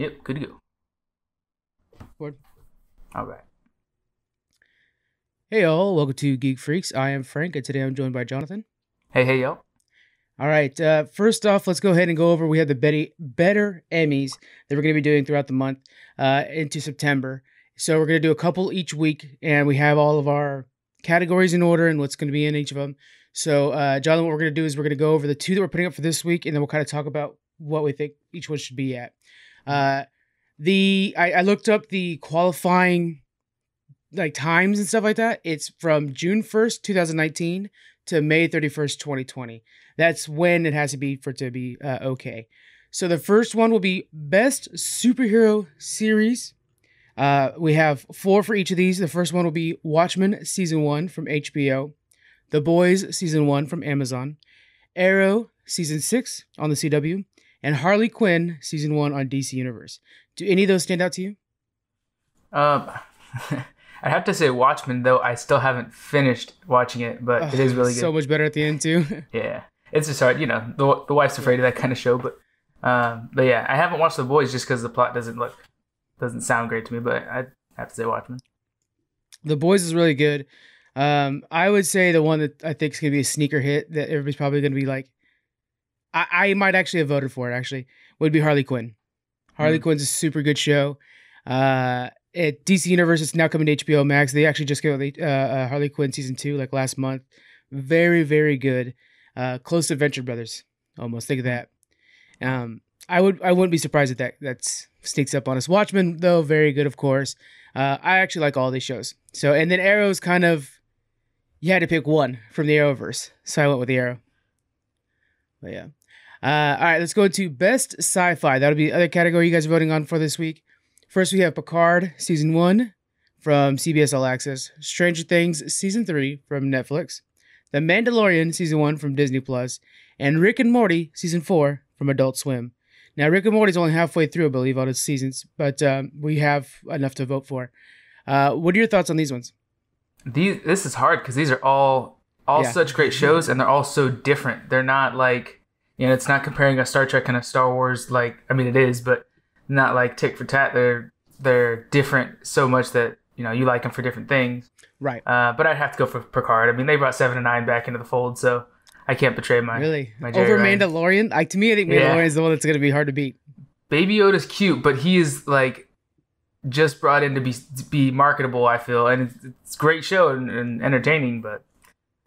Yep, good to go. Word. All right. Hey all, welcome to Geek Freaks. I am Frank, and today I'm joined by Jonathan. Hey, hey, yo. All right. Uh, first off, let's go ahead and go over. We have the Betty Better Emmys that we're going to be doing throughout the month uh, into September. So we're going to do a couple each week, and we have all of our categories in order and what's going to be in each of them. So, uh, Jonathan, what we're going to do is we're going to go over the two that we're putting up for this week, and then we'll kind of talk about what we think each one should be at. Uh, the I, I looked up the qualifying like times and stuff like that. It's from June first, two thousand nineteen, to May thirty first, twenty twenty. That's when it has to be for it to be uh, okay. So the first one will be best superhero series. Uh, we have four for each of these. The first one will be Watchmen season one from HBO, The Boys season one from Amazon, Arrow season six on the CW, and Harley Quinn season one on DC Universe. Do any of those stand out to you? Um, I have to say Watchmen, though I still haven't finished watching it, but it is really good. So much better at the end too. yeah, it's just hard, you know. The the wife's afraid of that kind of show, but um, but yeah, I haven't watched The Boys just because the plot doesn't look doesn't sound great to me. But I have to say Watchmen. The Boys is really good. Um, I would say the one that I think is gonna be a sneaker hit that everybody's probably gonna be like, I, I might actually have voted for it. Actually, would be Harley Quinn. Harley Mm. Quinn's a super good show. Uh, at DC Universe, it's now coming to HBO Max. They actually just got the uh, uh, Harley Quinn season two like last month. Very, very good. Uh, close to Venture Brothers, almost. Think of that. Um, I would, I wouldn't be surprised if that that sneaks up on us. Watchmen, though, very good, of course. Uh, I actually like all these shows. So, and then Arrow's kind of, you had to pick one from the Arrowverse, so I went with the Arrow. But yeah. Uh, all right, let's go to best sci-fi. That'll be the other category you guys are voting on for this week. First, we have Picard season one from CBS All Access, Stranger Things season three from Netflix, The Mandalorian season one from Disney Plus, and Rick and Morty season four from Adult Swim. Now, Rick and Morty's only halfway through, I believe, on its seasons, but um, we have enough to vote for. Uh, what are your thoughts on these ones? These this is hard because these are all all Yeah. such great shows, and they're all so different. They're not like you know, it's not comparing a Star Trek and a Star Wars. Like I mean, it is, but not like tick for tat. They're they're different so much that you know you like them for different things. Right. Uh, but I'd have to go for Picard. I mean, they brought seven and nine back into the fold, so I can't betray my Really? my Jerry Over Ryan. Mandalorian? Like to me, I think Yeah. Mandalorian is the one that's going to be hard to beat. Baby Yoda's cute, but he is like just brought in to be to be marketable. I feel, and it's, it's a great show and, and entertaining, but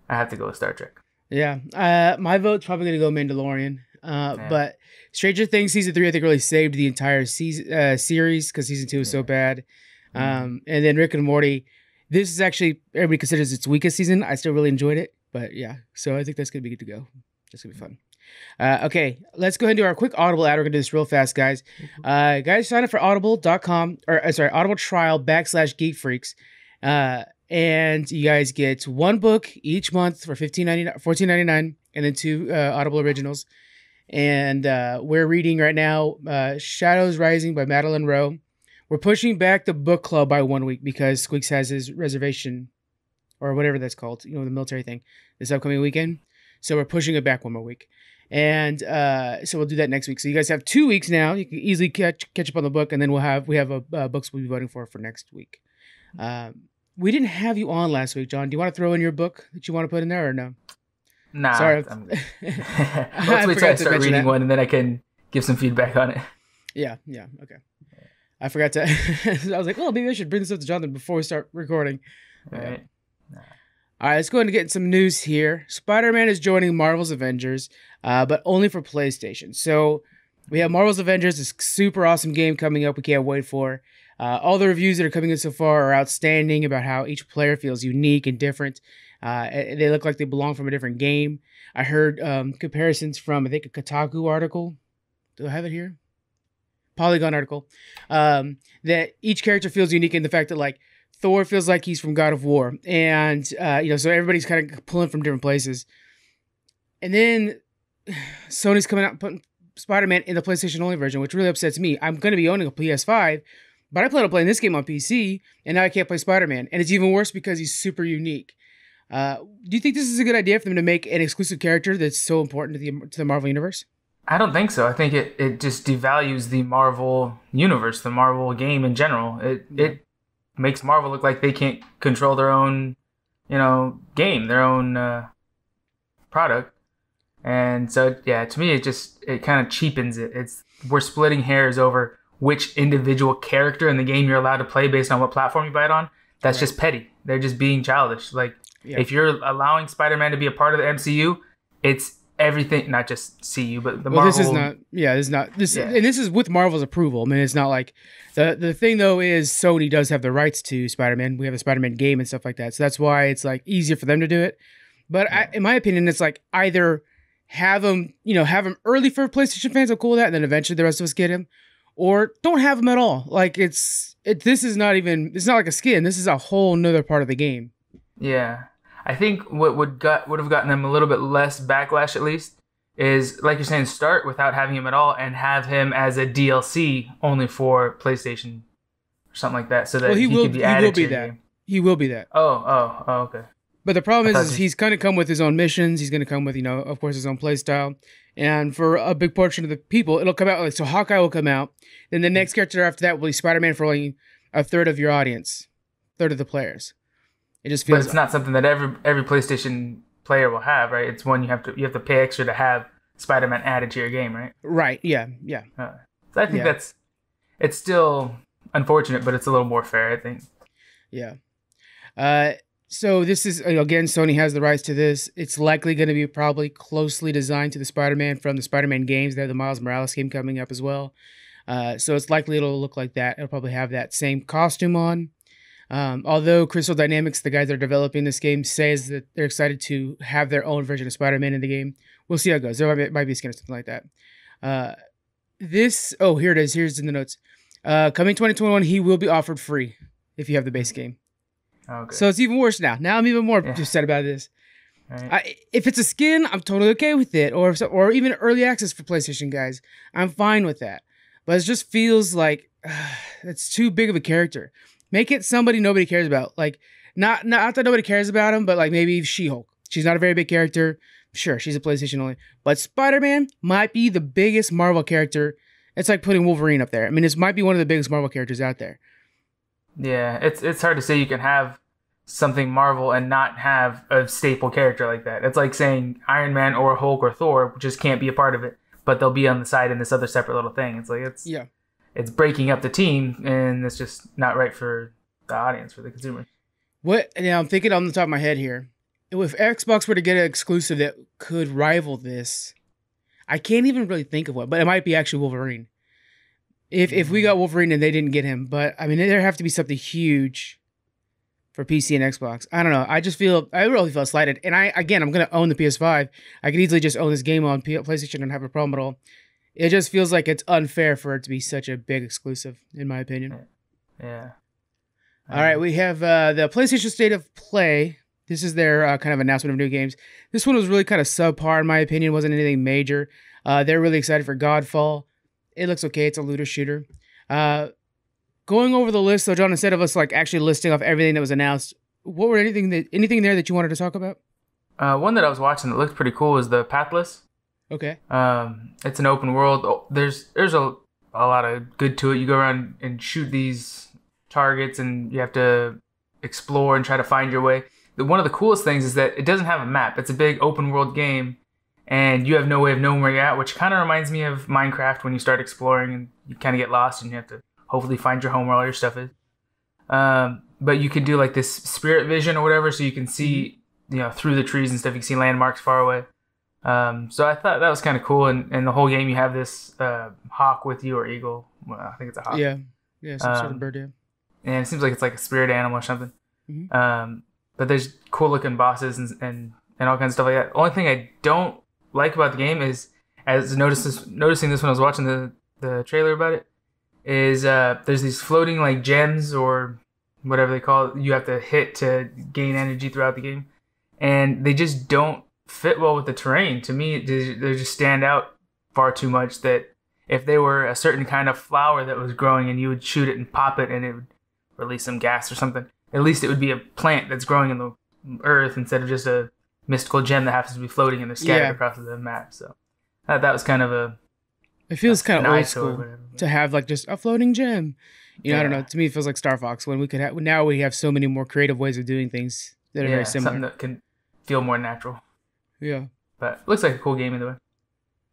I have to go with Star Trek. Yeah. Uh, my vote's probably going to go Mandalorian. Uh, Yeah. But Stranger Things season three, I think, really saved the entire season uh, series because season two was so bad. Mm-hmm. Um, and then Rick and Morty. This is actually everybody considers its weakest season. I still really enjoyed it, but yeah. So I think that's gonna be good to go. That's gonna be fun. Uh, okay, let's go ahead and do our quick Audible ad. We're gonna do this real fast, guys. Uh, guys, sign up for Audible.com or uh, sorry, Audible trial backslash Geek Freaks, uh, and you guys get one book each month for fifteen ninety nine, fourteen ninety nine, and then two uh, Audible originals. And uh, we're reading right now uh, Shadows Rising by Madeleine Roux. We're pushing back the book club by one week because Squeaks has his reservation or whatever that's called, you know, the military thing this upcoming weekend. So we're pushing it back one more week. And uh, so we'll do that next week. So you guys have two weeks now. You can easily catch catch up on the book, and then we'll have we have a uh, books we'll be voting for for next week. Um, we didn't have you on last week, John. Do you want to throw in your book that you want to put in there or no? Nah, Sorry. I'm, let's wait till I start reading that. one, and then I can give some feedback on it. Yeah, yeah, okay. I forgot to. I was like, well, maybe I should bring this up to Jonathan before we start recording. All right. All right, let's go ahead and get some news here. Spider Man is joining Marvel's Avengers, uh, but only for PlayStation. So we have Marvel's Avengers, this super awesome game coming up. We can't wait for. Uh, all the reviews that are coming in so far are outstanding about how each player feels unique and different. Uh, they look like they belong from a different game. I heard um, comparisons from I think a Kotaku article. Do I have it here? Polygon article. Um, that each character feels unique in the fact that like Thor feels like he's from God of War, and uh, you know, so everybody's kind of pulling from different places. And then Sony's coming out putting Spider-Man in the PlayStation only version, which really upsets me. I'm going to be owning a PS5, but I plan on playing this game on PC, and now I can't play Spider-Man, and it's even worse because he's super unique. Uh, do you think this is a good idea for them to make an exclusive character that's so important to the to the Marvel universe? I don't think so. I think it, it just devalues the Marvel universe, the Marvel game in general. It it makes Marvel look like they can't control their own, you know, game, their own uh, product. And so yeah, to me it just it kind of cheapens it. It's we're splitting hairs over which individual character in the game you're allowed to play based on what platform you buy it on. That's right. just petty. They're just being childish. Like yeah. if you're allowing Spider-Man to be a part of the MCU, it's everything, not just CU, but the well, Marvel. this is not. Yeah, this is not this, yeah. and this is with Marvel's approval. I mean, it's not like the the thing though is Sony does have the rights to Spider-Man. We have a Spider-Man game and stuff like that, so that's why it's like easier for them to do it. But yeah. I, in my opinion, it's like either have them, you know, have them early for PlayStation fans. I'm cool with that, and then eventually the rest of us get him, or don't have them at all. Like it's it. This is not even. It's not like a skin. This is a whole nother part of the game. Yeah, I think what would got would have gotten them a little bit less backlash, at least, is like you're saying, start without having him at all, and have him as a DLC only for PlayStation or something like that, so that well, he, he will, could be added he will be that. He will be that. Oh, oh, oh, okay. But the problem is, is he's going to come with his own missions. He's going to come with, you know, of course, his own playstyle. And for a big portion of the people, it'll come out like so. Hawkeye will come out. Then the next character after that will be Spider Man for only a third of your audience, third of the players. It just feels. But it's not something that every every PlayStation player will have, right? It's one you have to you have to pay extra to have Spider Man added to your game, right? Right. Yeah. Yeah. Uh, so I think yeah. that's it's still unfortunate, but it's a little more fair, I think. Yeah. Uh, so this is again, Sony has the rights to this. It's likely going to be probably closely designed to the Spider-Man from the Spider-Man games. They have the Miles Morales game coming up as well. Uh, so it's likely it'll look like that. It'll probably have that same costume on. Um, although Crystal Dynamics, the guys that are developing this game, says that they're excited to have their own version of Spider-Man in the game. We'll see how it goes. There might be, might be a skin or something like that. Uh, this, oh, here it is. Here's in the notes. Uh, coming 2021, he will be offered free if you have the base game. Okay. So it's even worse now. Now I'm even more yeah. upset about this. Right. I, if it's a skin, I'm totally okay with it, or if, or even early access for PlayStation guys, I'm fine with that. But it just feels like uh, it's too big of a character. Make it somebody nobody cares about. Like not not that nobody cares about him, but like maybe She Hulk. She's not a very big character. Sure, she's a PlayStation only, but Spider Man might be the biggest Marvel character. It's like putting Wolverine up there. I mean, this might be one of the biggest Marvel characters out there. Yeah, it's it's hard to say you can have something Marvel and not have a staple character like that. It's like saying Iron Man or Hulk or Thor just can't be a part of it, but they'll be on the side in this other separate little thing. It's like it's yeah, it's breaking up the team, and it's just not right for the audience for the consumer. What? Now I'm thinking on the top of my head here. If Xbox were to get an exclusive that could rival this, I can't even really think of what, but it might be actually Wolverine if if we got Wolverine and they didn't get him. But I mean, there have to be something huge for PC and Xbox. I don't know. I just feel I really feel slighted. And I again, I'm gonna own the PS5. I could easily just own this game on P- PlayStation and have a problem at all. It just feels like it's unfair for it to be such a big exclusive, in my opinion. Yeah. All right, we have uh, the PlayStation State of Play. This is their uh, kind of announcement of new games. This one was really kind of subpar, in my opinion. wasn't anything major. Uh, they're really excited for Godfall. It looks okay. It's a looter shooter. Uh, going over the list, though, John, instead of us like actually listing off everything that was announced, what were anything that anything there that you wanted to talk about? Uh, one that I was watching that looked pretty cool was the Pathless. Okay. Um, it's an open world. Oh, there's there's a a lot of good to it. You go around and shoot these targets, and you have to explore and try to find your way. The, one of the coolest things is that it doesn't have a map. It's a big open world game, and you have no way of knowing where you're at, which kind of reminds me of Minecraft when you start exploring and you kind of get lost and you have to hopefully find your home where all your stuff is. Um, but you can do like this spirit vision or whatever, so you can see you know through the trees and stuff. You can see landmarks far away. Um, so I thought that was kind of cool. And, and the whole game, you have this uh, hawk with you or eagle. Well, I think it's a hawk. Yeah, yeah, some um, sort of um, bird. Yeah. And it seems like it's like a spirit animal or something. Mm-hmm. Um, but there's cool looking bosses and, and and all kinds of stuff like that. Only thing I don't like about the game is, as notice this, noticing this when I was watching the the trailer about it, is uh, there's these floating like gems or whatever they call it. You have to hit to gain energy throughout the game, and they just don't fit well with the terrain. To me, they just stand out far too much. That if they were a certain kind of flower that was growing and you would shoot it and pop it and it would release some gas or something, at least it would be a plant that's growing in the earth instead of just a mystical gem that happens to be floating and they're scattered yeah. across the map. So Uh, that was kind of a. It feels kind of old school whatever. to have like just a floating gem. You know, I don't know. To me, it feels like Star Fox when we could have now we have so many more creative ways of doing things that are yeah, very similar. something that can feel more natural. Yeah. But looks like a cool game either way.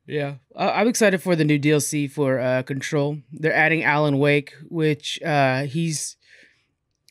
Yeah, uh, I'm excited for the new DLC for uh, Control. They're adding Alan Wake, which uh, he's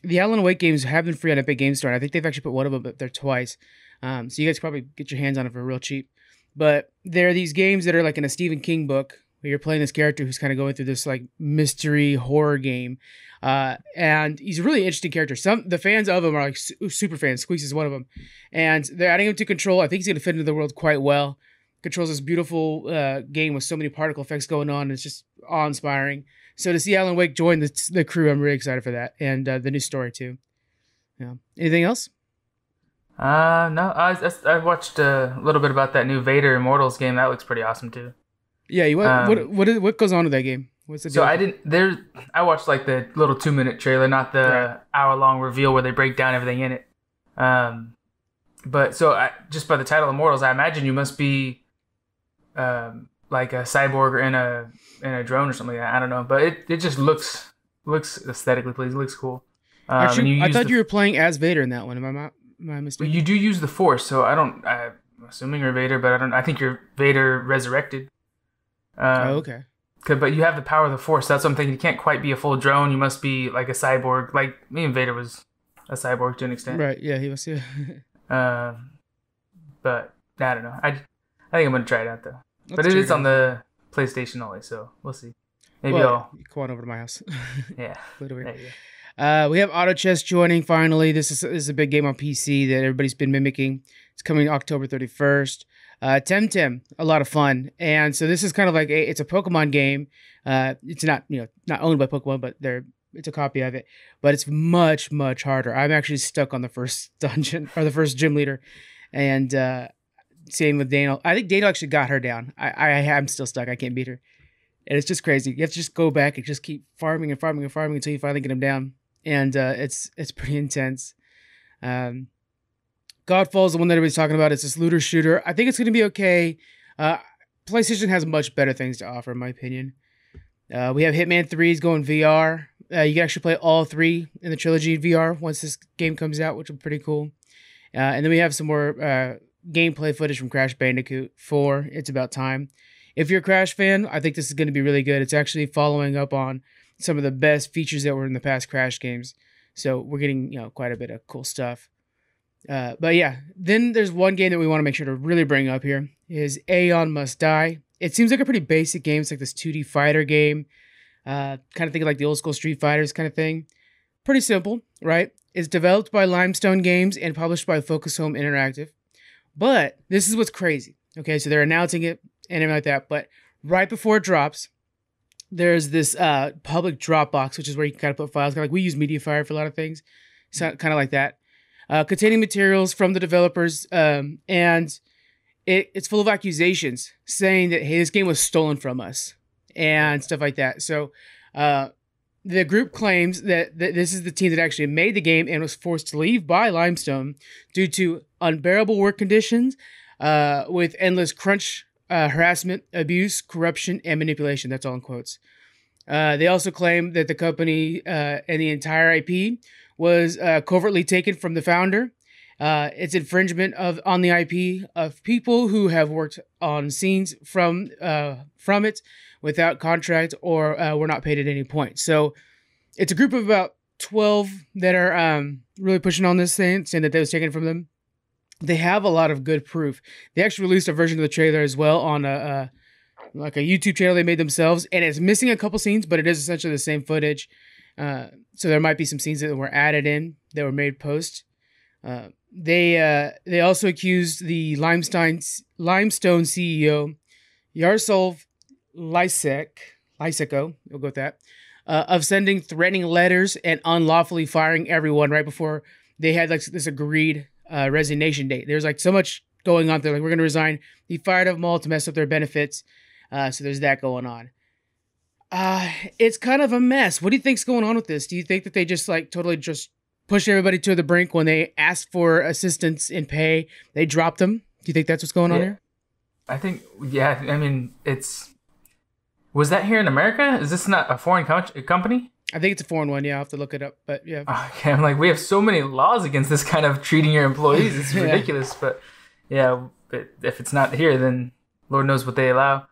the Alan Wake games have been free on Epic Games Store. and I think they've actually put one of them up there twice, um, so you guys probably get your hands on it for real cheap. But there are these games that are like in a Stephen King book where you're playing this character who's kind of going through this like mystery horror game, uh, and he's a really interesting character. Some the fans of him are like su- super fans. Squeaks is one of them, and they're adding him to Control. I think he's going to fit into the world quite well controls this beautiful uh, game with so many particle effects going on. It's just awe inspiring. So to see Alan Wake join the, the crew, I'm really excited for that, and uh, the new story too. Yeah. Anything else? Uh, no, I, I, I watched a little bit about that new Vader Immortals game. That looks pretty awesome too. Yeah. You, what, Um, what what is, what goes on with that game? What's the So? I didn't. There, I watched like the little two minute trailer, not the Right. hour long reveal where they break down everything in it. Um, but so I, just by the title Immortals, I imagine you must be, um, like a cyborg or in a in a drone or something like that. I don't know, but it, it just looks looks aesthetically pleasing. Looks cool. Um, Actually, I thought the- you were playing as Vader in that one. Am I not? I Well, you do use the Force, so I don't. I'm assuming you're Vader, but I don't. I think you're Vader resurrected. Um, oh, okay. but you have the power of the Force. That's what I'm thinking. You can't quite be a full drone. You must be like a cyborg. Like me and Vader was a cyborg to an extent. Right. Yeah. He was. Yeah. Um, but I don't know. I, I think I'm gonna try it out though. but Let's it is on the PlayStation only, so we'll see. Maybe Well, I'll. come on over to my house. Yeah. Literally. Uh, we have Auto Chess joining finally. This is, this is a big game on PC that everybody's been mimicking. It's coming October 31st. Uh, Temtem, a lot of fun. And so this is kind of like a, it's a Pokemon game. Uh, it's not, you know, not owned by Pokemon, but they're, it's a copy of it, but it's much, much harder. I'm actually stuck on the first dungeon or the first gym leader. And, uh, same with Daniel. I think Daniel actually got her down. I, I am still stuck. I can't beat her. And it's just crazy. You have to just go back and just keep farming and farming and farming until you finally get him down and uh, it's it's pretty intense. Um, is the one that everybody's talking about. It's this looter shooter. I think it's going to be okay. Uh, PlayStation has much better things to offer, in my opinion. Uh, we have Hitman 3 is going VR. Uh, you can actually play all three in the trilogy VR once this game comes out, which will be pretty cool. Uh, and then we have some more uh, gameplay footage from Crash Bandicoot 4. It's about time. If you're a Crash fan, I think this is going to be really good. It's actually following up on some of the best features that were in the past Crash games. So we're getting, you know, quite a bit of cool stuff. Uh, but yeah, then there's one game that we want to make sure to really bring up here is Aeon Must Die. It seems like a pretty basic game. It's like this 2D fighter game. Uh, kind of think like the old school Street Fighters kind of thing. Pretty simple, right? It's developed by Limestone Games and published by Focus Home Interactive. But this is what's crazy. Okay, so they're announcing it and everything like that. But right before it drops, there's this uh, public Dropbox, which is where you can kind of put files. Like we use MediaFire for a lot of things, so kind of like that, uh, containing materials from the developers, um, and it, it's full of accusations saying that hey, this game was stolen from us and stuff like that. So uh, the group claims that, that this is the team that actually made the game and was forced to leave by Limestone due to unbearable work conditions, uh, with endless crunch uh, harassment, abuse, corruption, and manipulation. That's all in quotes. Uh, they also claim that the company uh, and the entire IP was uh, covertly taken from the founder. Uh, it's infringement of on the IP of people who have worked on scenes from uh, from it without contract or were not paid at any point. So it's a group of about twelve that are um, really pushing on this thing, saying that that was taken from them they have a lot of good proof. They actually released a version of the trailer as well on a, a like a YouTube channel they made themselves, and it's missing a couple scenes, but it is essentially the same footage. Uh, so there might be some scenes that were added in that were made post. Uh, they uh, they also accused the Limestone Limestone CEO Yaroslav Lysek Lyseko, we'll go with that, uh, of sending threatening letters and unlawfully firing everyone right before they had like this agreed uh, resignation date. There's like so much going on. They're like, we're going to resign. He fired them all to mess up their benefits. Uh, so there's that going on. Uh, it's kind of a mess. What do you think's going on with this? Do you think that they just like totally just push everybody to the brink when they asked for assistance in pay? They dropped them. Do you think that's what's going on here? I think yeah. I mean, it's was that here in America? Is this not a foreign co- company? I think it's a foreign one. Yeah, I'll have to look it up. But yeah. Okay, I'm like, we have so many laws against this kind of treating your employees. It's Yeah. ridiculous. But yeah, if it's not here, then Lord knows what they allow.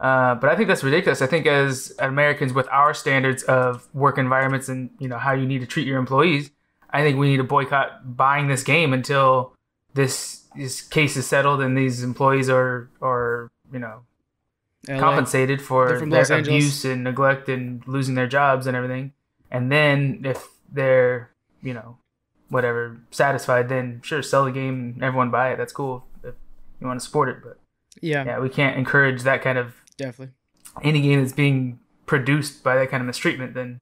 Uh, but I think that's ridiculous. I think as Americans, with our standards of work environments and you know how you need to treat your employees, I think we need to boycott buying this game until this this case is settled and these employees are are you know LA. compensated for their abuse and neglect and losing their jobs and everything. And then if they're, you know, whatever, satisfied, then sure, sell the game and everyone buy it. That's cool if you want to support it. But Yeah, yeah, we can't encourage that kind of definitely. any game that's being produced by that kind of mistreatment. Then,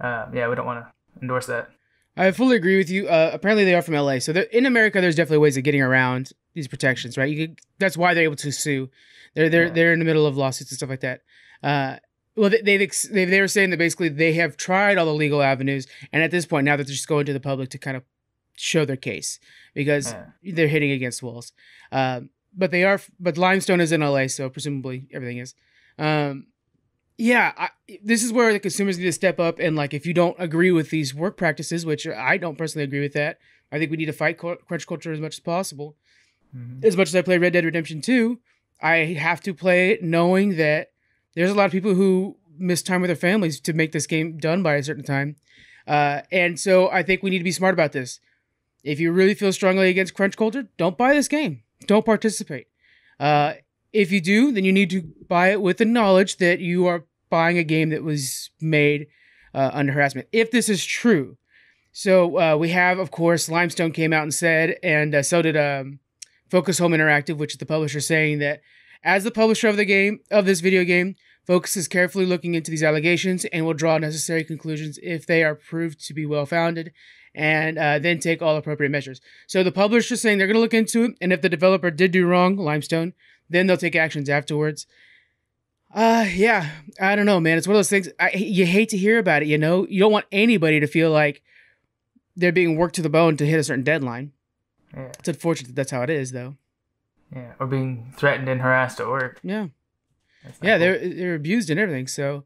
uh, yeah, we don't want to endorse that. I fully agree with you. Uh, apparently, they are from LA. So in America, there's definitely ways of getting around these protections, right? You could, that's why they're able to sue. They're they're they're in the middle of lawsuits and stuff like that. Uh, well, they, they've they they were saying that basically they have tried all the legal avenues, and at this point now that they're just going to the public to kind of show their case because Yeah. they're hitting against walls. Um, but they are, but Limestone is in LA, so presumably everything is. Um, yeah, I, this is where the consumers need to step up and like, if you don't agree with these work practices, which I don't personally agree with that, I think we need to fight crunch culture as much as possible. Mhm. As much as I play Red Dead Redemption 2, I have to play it knowing that there's a lot of people who miss time with their families to make this game done by a certain time. Uh, and so I think we need to be smart about this. If you really feel strongly against crunch culture, don't buy this game. Don't participate. Uh, if you do, then you need to buy it with the knowledge that you are buying a game that was made uh, under harassment. If this is true, so uh, we have, of course, Limestone came out and said, and uh, so did um, Focus Home Interactive, which is the publisher, saying that as the publisher of the game of this video game, Focus is carefully looking into these allegations and will draw necessary conclusions if they are proved to be well founded, and uh, then take all appropriate measures. So the publisher is saying they're going to look into it, and if the developer did do wrong, Limestone, then they'll take actions afterwards. Uh, yeah, I don't know, man. It's one of those things. I, you hate to hear about it. You know, you don't want anybody to feel like they're being worked to the bone to hit a certain deadline. Yeah, It's unfortunate that that's how it is, though. yeah, or being threatened and harassed at work. Yeah, yeah, cool. they're they're abused and everything. So,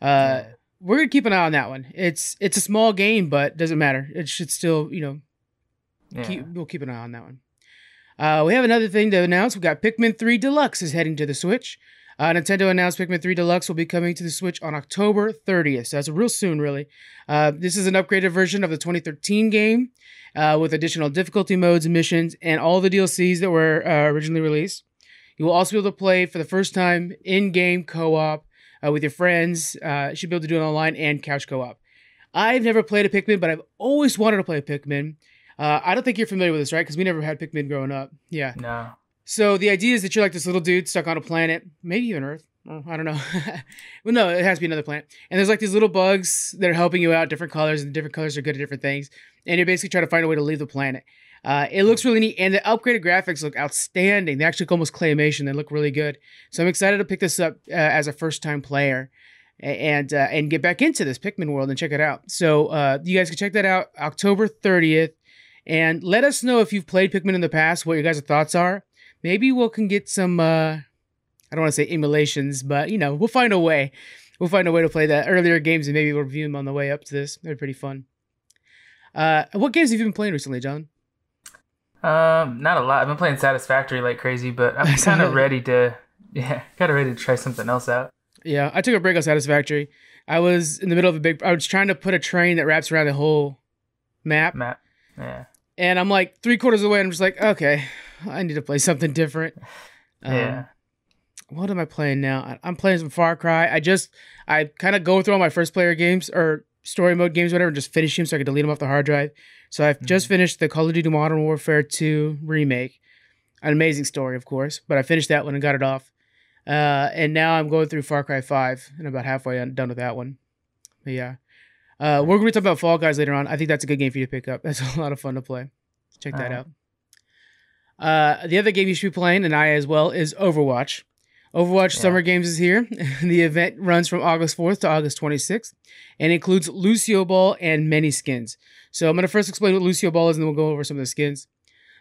uh, Yeah. we're gonna keep an eye on that one. It's it's a small game, but doesn't matter. It should still, you know, yeah. keep, we'll keep an eye on that one. Uh, we have another thing to announce. We got Pikmin 3 Deluxe is heading to the Switch. Uh, Nintendo announced Pikmin 3 Deluxe will be coming to the Switch on October 30th. So that's real soon, really. Uh, this is an upgraded version of the 2013 game uh, with additional difficulty modes, missions, and all the DLCs that were uh, originally released. You will also be able to play for the first time in game co op uh, with your friends. Uh, you should be able to do it online and couch co op. I've never played a Pikmin, but I've always wanted to play a Pikmin. Uh, I don't think you're familiar with this, right? Because we never had Pikmin growing up. Yeah. No. So the idea is that you're like this little dude stuck on a planet, maybe even Earth. Oh, I don't know. well, no, it has to be another planet. And there's like these little bugs that are helping you out, different colors, and different colors are good at different things. And you're basically trying to find a way to leave the planet. Uh, it looks really neat, and the upgraded graphics look outstanding. They actually look almost claymation. They look really good. So I'm excited to pick this up uh, as a first time player and uh, and get back into this Pikmin world and check it out. So uh, you guys can check that out October 30th, and let us know if you've played Pikmin in the past, what your guys' thoughts are. Maybe we can get some. I don't want to say emulations, but you know, we'll find a way. We'll find a way to play that earlier games and maybe we'll review them on the way up to this. They're pretty fun. Uh, what games have you been playing recently, John? Um, not a lot. I've been playing Satisfactory like crazy, but I'm kind of ready to, yeah, kind of ready to try something else out. Yeah, I took a break on Satisfactory. I was in the middle of a big. I was trying to put a train that wraps around the whole map, Map, yeah, and I'm like three quarters of the way. And I'm just like, okay, I need to play something different. Um, yeah, what am I playing now? I'm playing some Far Cry. I just I kind of go through all my first player games or story mode games, whatever, and just finish them so I can delete them off the hard drive. So I've just finished the Call of Duty Modern Warfare 2 remake. An amazing story, of course, but I finished that one and got it off. Uh, and now I'm going through Far Cry 5 and about halfway done with that one. But yeah. Uh, we're going to talk about Fall Guys later on. I think that's a good game for you to pick up. That's a lot of fun to play. Check that Alright. out. Uh, the other game you should be playing, and I as well, is Overwatch. Overwatch Yeah. Summer Games is here. the event runs from August 4th to August 26th and includes Lucio Ball and many skins. So I'm going to first explain what Lucio Ball is and then we'll go over some of the skins.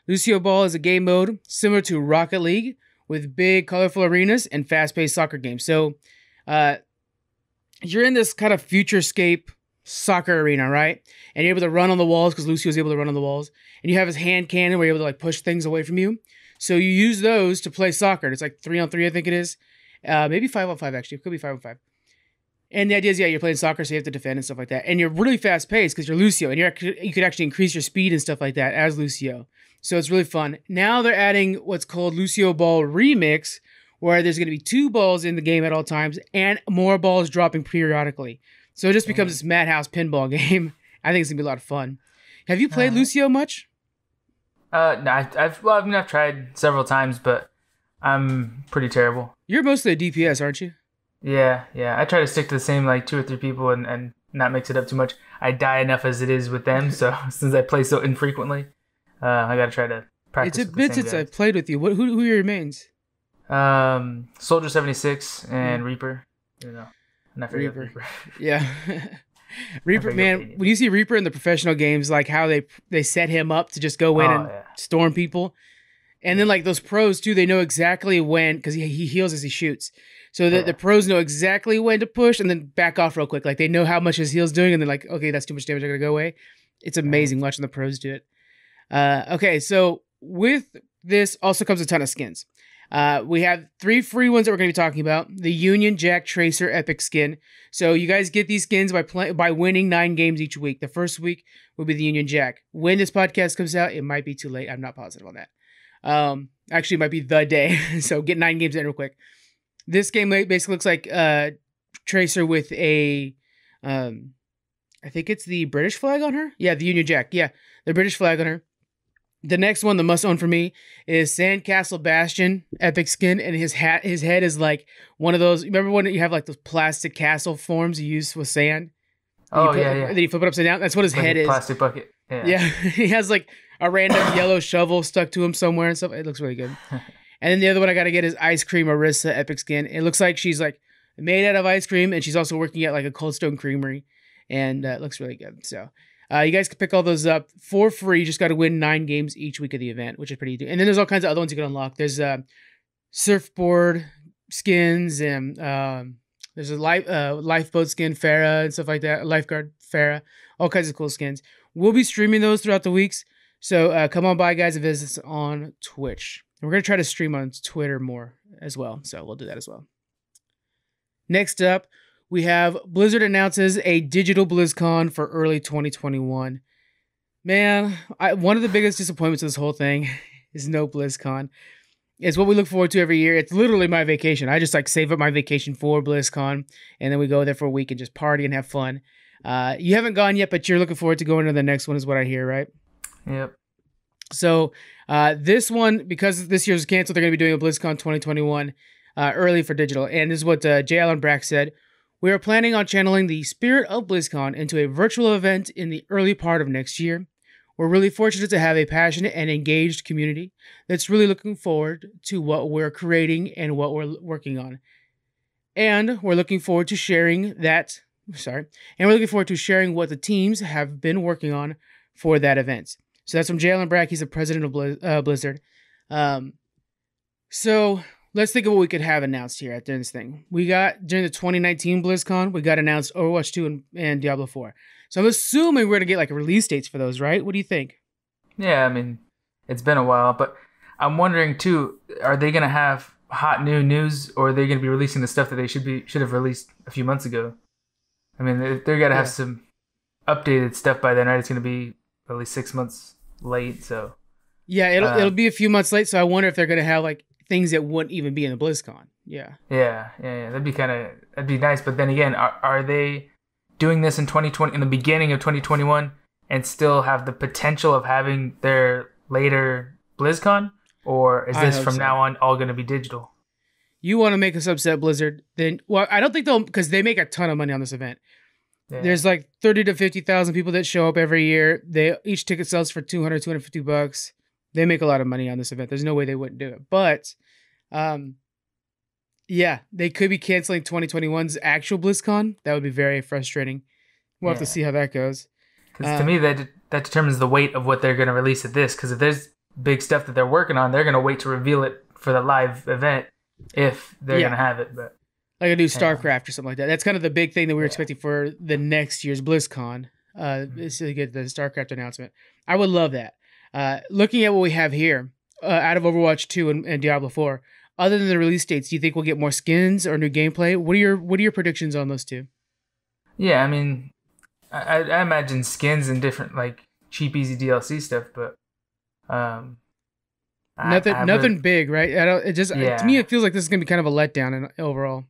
Lucio Ball is a game mode similar to Rocket League with big, colorful arenas and fast-paced soccer games. So, uh, you're in this kind of futurescape soccer arena, right? And you're able to run on the walls because Lucio is able to run on the walls. And you have his hand cannon where you're able to like push things away from you. So you use those to play soccer. It's like three on three, I think it is. Uh, maybe five on five actually. It could be five on five. And the idea is, yeah, you're playing soccer, so you have to defend and stuff like that. And you're really fast paced because you're Lucio, and you're you could actually increase your speed and stuff like that as Lucio. So it's really fun. Now they're adding what's called Lucio Ball Remix, where there's going to be two balls in the game at all times and more balls dropping periodically. So it just becomes this madhouse pinball game. I think it's gonna be a lot of fun. Have you played Uh, Lucio much? Uh, no, I, I've well, I mean, I've tried several times, but I'm pretty terrible. You're mostly a DPS, aren't you? Yeah, yeah. I try to stick to the same like two or three people and and not mix it up too much. I die enough as it is with them, so since I play so infrequently, uh, I gotta try to practice. it's a bit since I've played with you. What, who, who are your mains? Um, Soldier seventy six and Reaper. You know, and I. Reaper. Reaper. Yeah. Reaper, man, when you see Reaper in the professional games, like how they they set him up to just go in Oh, and yeah. storm people, and then like those pros too, they know exactly when because he, he heals as he shoots, so that Yeah. the pros know exactly when to push and then back off real quick. Like they know how much his heal's doing, and they're like, okay, that's too much damage. I gotta go away. It's amazing watching the pros do it. Uh, okay, so with this also comes a ton of skins. Uh, we have three free ones that we're going to be talking about. The Union Jack Tracer Epic skin. So you guys get these skins by play- by winning nine games each week. The first week will be the Union Jack. When this podcast comes out, it might be too late. I'm not positive on that. Um, actually, it might be the day. so get nine games in real quick. This game basically looks like uh, Tracer with a, um, I think it's the British flag on her. Yeah, the Union Jack. Yeah, the British flag on her. The next one, the must own for me, is Sandcastle Bastion epic skin, and his hat, his head is like one of those. Remember when you have like those plastic castle forms you use with sand? Oh yeah, yeah. Then you flip it upside down. That's what his Like head is. plastic bucket. Yeah. Yeah, he has like a random yellow shovel stuck to him somewhere and stuff. It looks really good. and then the other one I gotta get is Ice Cream Orisa Epic Skin. It looks like she's like made out of ice cream, and she's also working at like a Cold Stone Creamery, and uh, it looks really good. So. Uh, you guys can pick all those up for free. You just got to win nine games each week of the event, which is pretty. And then there's all kinds of other ones you can unlock. There's uh, surfboard skins and um, there's a life uh, lifeboat skin Pharah and stuff like that. Lifeguard Pharah, all kinds of cool skins. We'll be streaming those throughout the weeks. So uh, come on by, guys, and visit us on Twitch. And we're gonna try to stream on Twitter more as well. So we'll do that as well. Next up, we have Blizzard announces a digital BlizzCon for early 2021. Man, I, one of the biggest disappointments of this whole thing is no BlizzCon. It's what we look forward to every year. It's literally my vacation. I just like save up my vacation for BlizzCon, and then we go there for a week and just party and have fun. Uh, you haven't gone yet, but you're looking forward to going to the next one, is what I hear, right? Yep. So uh, this one, because this year's canceled, they're going to be doing a BlizzCon 2021 uh, early for digital. And this is what uh, J. Allen Brack said. We are planning on channeling the spirit of BlizzCon into a virtual event in the early part of next year. We're really fortunate to have a passionate and engaged community that's really looking forward to what we're creating and what we're working on. And we're looking forward to sharing that. Sorry. And we're looking forward to sharing what the teams have been working on for that event. So that's from J. Allen Brack. He's the president of uh, Blizzard. Um, so let's think of what we could have announced here at during this thing. We got during the 2019 BlizzCon, we got announced Overwatch 2 and, and Diablo 4. So I'm assuming we're gonna get like release dates for those, right? What do you think? Yeah, I mean, it's been a while, but I'm wondering too, are they gonna have hot new news, or are they gonna be releasing the stuff that they should be should have released a few months ago? I mean, they- they're gonna have Yeah. some updated stuff by then, right? It's gonna be at least six months late, so Yeah, it'll Uh, it'll be a few months late. So I wonder if they're gonna have like things that wouldn't even be in the BlizzCon. Yeah. yeah, yeah, yeah that'd be kind of that'd be nice. But then again, are are they doing this in 2020 in the beginning of 2021 and still have the potential of having their later BlizzCon, or is this from so. now on all gonna be digital? You want to make us upset, Blizzard? Then well, I don't think they'll because they make a ton of money on this event. Yeah. There's like 30 to 50,000 people that show up every year. They each ticket sells for 200 250 bucks. They make a lot of money on this event. There's no way they wouldn't do it. But um yeah, they could be canceling 2021's actual BlizzCon. That would be very frustrating. We'll have to see how that goes. Because Uh, to me, that that determines the weight of what they're going to release at this. Because if there's big stuff that they're working on, they're going to wait to reveal it for the live event if they're Yeah. gonna have it. But like a new StarCraft or something like that. That's kind of the big thing that we were Yeah. expecting for the next year's BlizzCon. Uh, is to get the StarCraft announcement. I would love that. Uh, looking at what we have here, uh, out of Overwatch 2 and, and Diablo 4, other than the release dates, do you think we'll get more skins or new gameplay? What are your What are your predictions on those two? yeah, I mean, I, I I imagine skins and different like cheap, easy DLC stuff, but um, I- nothing, I nothing really- big, right? I don't. It just Yeah. to me, it feels like this is gonna be kind of a letdown in, overall.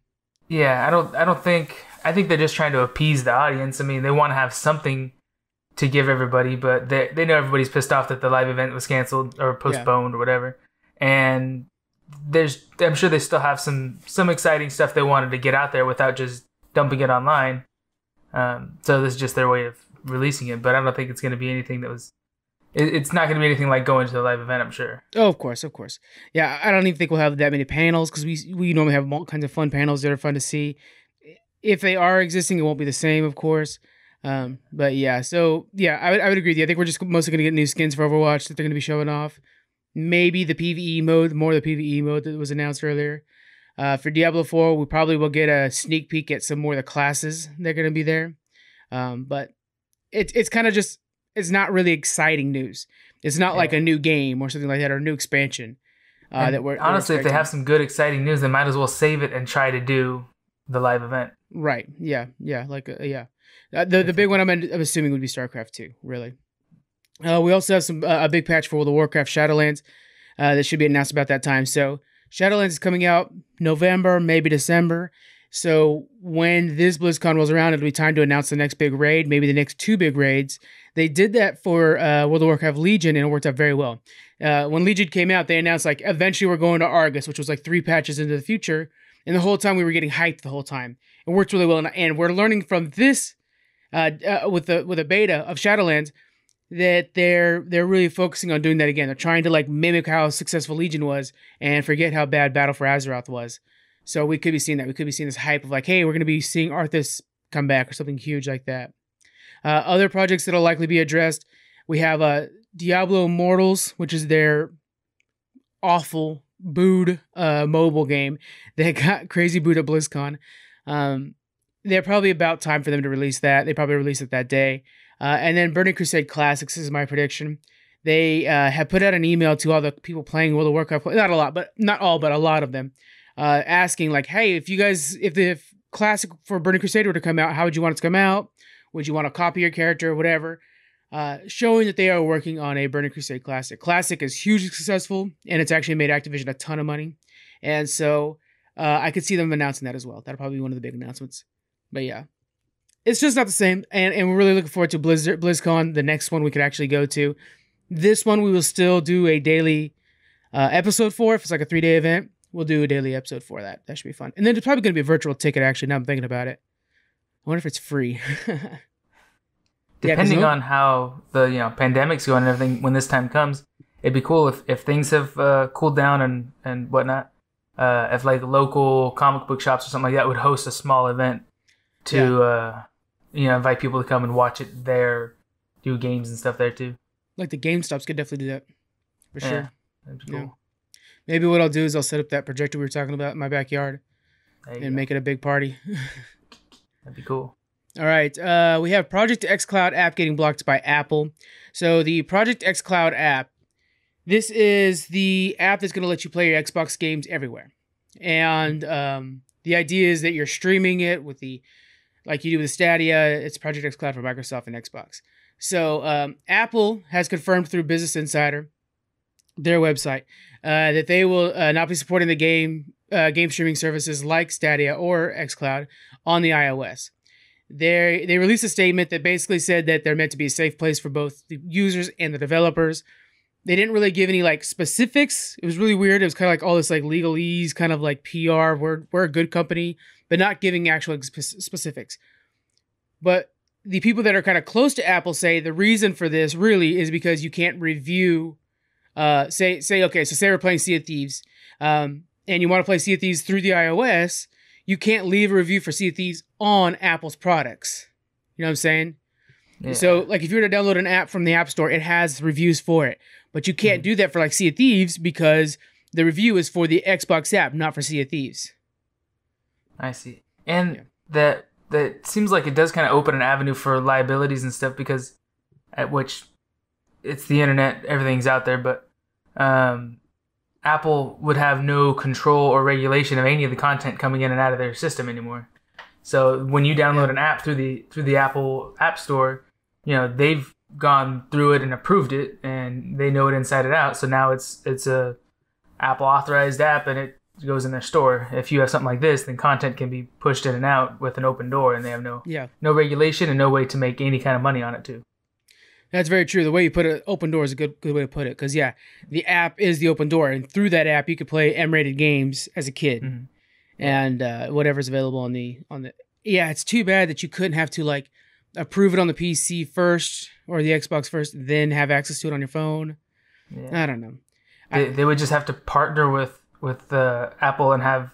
Yeah, I don't. I don't think. I think they're just trying to appease the audience. I mean, they want to have something to give everybody, but they they know everybody's pissed off that the live event was canceled or postponed or whatever. And there's, I'm sure they still have some some exciting stuff they wanted to get out there without just dumping it online. Um, so this is just their way of releasing it. But I don't think it's going to be anything that was. It, it's not going to be anything like going to the live event. I'm sure. Oh, of course, of course. Yeah, I don't even think we'll have that many panels because we we normally have all kinds of fun panels that are fun to see. If they are existing, it won't be the same, of course. Um, but yeah, so yeah, I would, I would agree with you. I think we're just mostly going to get new skins for Overwatch that they're going to be showing off. Maybe the PVE mode, more of the PVE mode that was announced earlier. Uh, for Diablo 4, we probably will get a sneak peek at some more of the classes that are going to be there. Um, but it, it's kind of just, it's not really exciting news. It's not like a new game or something like that or a new expansion. Uh, that we're we're honestly, if they have some good, exciting news, they might as well save it and try to do the live event. Right. Yeah. Yeah. Like, uh, yeah. Uh, the the big one I'm, I'm assuming would be StarCraft 2, really. Uh, we also have some uh, a big patch for World of Warcraft Shadowlands uh, that should be announced about that time. So Shadowlands is coming out November, maybe December. So when this BlizzCon rolls around, it'll be time to announce the next big raid, maybe the next two big raids. They did that for uh, World of Warcraft Legion, and it worked out very well. Uh, when Legion came out, they announced like eventually we're going to Argus, which was like three patches into the future, and the whole time we were getting hyped the whole time. It worked really well, and, and we're learning from this uh, uh, with the with a beta of Shadowlands that they're they're really focusing on doing that again. They're trying to like mimic how successful Legion was and forget how bad Battle for Azeroth was. So we could be seeing that. We could be seeing this hype of like, hey, we're going to be seeing Arthas come back or something huge like that. Uh, other projects that'll likely be addressed, we have uh, Diablo Immortals, which is their awful booed uh, mobile game that got crazy booed at BlizzCon. Um, they're probably about time for them to release that. They probably release it that day. Uh, and then Burning Crusade Classics is my prediction. They uh, have put out an email to all the people playing World of Warcraft, not a lot, but not all, but a lot of them, uh, asking like, "Hey, if you guys, if the if classic for Burning Crusade were to come out, how would you want it to come out? Would you want to copy your character or whatever?" Uh, showing that they are working on a Burning Crusade Classic. Classic is hugely successful, and it's actually made Activision a ton of money, and so uh, I could see them announcing that as well. That'll probably be one of the big announcements. But yeah, it's just not the same, and and we're really looking forward to Blizzard BlizzCon, the next one we could actually go to. This one we will still do a daily uh, episode for. If it's like a three day event, we'll do a daily episode for that. That should be fun. And then it's probably going to be a virtual ticket. Actually, now I'm thinking about it. I wonder if it's free. Depending no- on how the you know pandemic's going and everything, when this time comes, it'd be cool if, if things have uh, cooled down and and whatnot. Uh, if like local comic book shops or something like that would host a small event to uh, you know invite people to come and watch it there, do games and stuff there too. like the GameStops could definitely do that for Yeah. sure. That'd be Yeah. cool. Maybe what I'll do is I'll set up that projector we were talking about in my backyard and go. make it a big party. That'd be cool. All right. Uh, we have Project xCloud app getting blocked by Apple. So the Project xCloud app, this is the app that's going to let you play your Xbox games everywhere. And um, the idea is that you're streaming it with the, like you do with Stadia. It's Project xCloud for Microsoft and Xbox. So um, Apple has confirmed through Business Insider, their website, uh, that they will uh, not be supporting the game uh, game streaming services like Stadia or xCloud on the iOS they they released a statement that basically said that they're meant to be a safe place for both the users and the developers. They didn't really give any like specifics. It was really weird. It was kind of like all this like legalese, kind of like PR. We're we're a good company, but not giving actual spe- specifics. But the people that are kind of close to Apple say the reason for this really is because you can't review. Uh, say say okay, so say we're playing Sea of Thieves, um, and you want to play Sea of Thieves through the iOS you can't leave a review for Sea of Thieves on Apple's products. You know what I'm saying? Yeah. So, like, if you were to download an app from the App Store, it has reviews for it, but you can't do that for like Sea of Thieves because the review is for the Xbox app, not for Sea of Thieves. I see. And Yeah. that that seems like it does kind of open an avenue for liabilities and stuff because at which it's the internet, everything's out there, but um, Apple would have no control or regulation of any of the content coming in and out of their system anymore. So when you download an app through the through the Apple App Store, you know they've gone through it and approved it, and they know it inside and out. So now it's it's a Apple authorized app, and it goes in their store. If you have something like this, then content can be pushed in and out with an open door, and they have no Yeah, no regulation and no way to make any kind of money on it too. that's very true. The way you put it, open door is a good good way to put it. Because yeah, the app is the open door, and through that app you could play M-rated games as a kid, Mhm. and uh, whatever's available on the on the. Yeah, it's too bad that you couldn't have to like approve it on the PC first or the Xbox first, then have access to it on your phone. Yeah. I don't know. They, they would just have to partner with with uh, Apple and have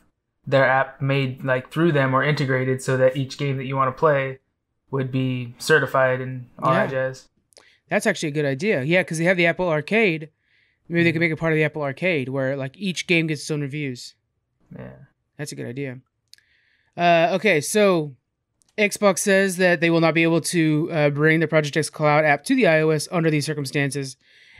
their app made like through them or integrated so that each game that you want to play would be certified and all that Yeah. jazz. That's actually a good idea. Yeah, because they have the Apple Arcade. Maybe they could make it part of the Apple Arcade where like each game gets its own reviews. Yeah. That's a good idea. Uh, okay, so Xbox says that they will not be able to uh, bring the Project xCloud app to the iOS under these circumstances,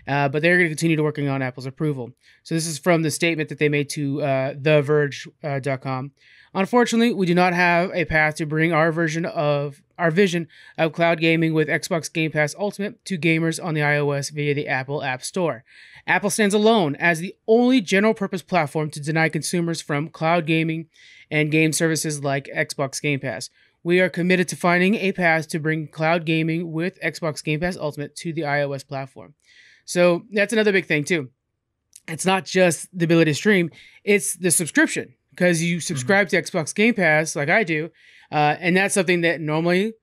uh, but they're going to continue to working on Apple's approval. So this is from the statement that they made to uh, TheVerge.com. Unfortunately, we do not have a path to bring our version of our vision of cloud gaming with Xbox Game Pass Ultimate to gamers on the iOS via the Apple App Store. Apple stands alone as the only general purpose platform to deny consumers from cloud gaming and game services like Xbox Game Pass. We are committed to finding a path to bring cloud gaming with Xbox Game Pass Ultimate to the iOS platform. So that's another big thing, too. It's not just the ability to stream, it's the subscription because you subscribe to Xbox Game Pass like I do. Uh, and that's something that normally,